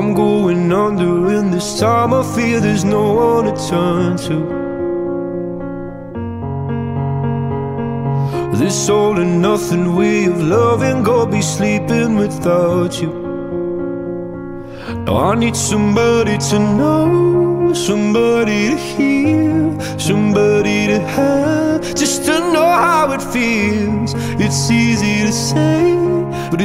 I'm going under, and this time I feel there's no one to turn to. This all and nothing way of loving, go be sleeping without you. Now I need somebody to know, somebody to hear, somebody to have, just to know how it feels. It's easy to say,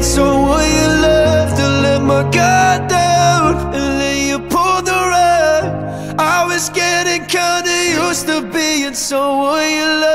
being someone you loved. To let my guard down, and then you pulled the rug. I was getting kinda used to being someone you loved.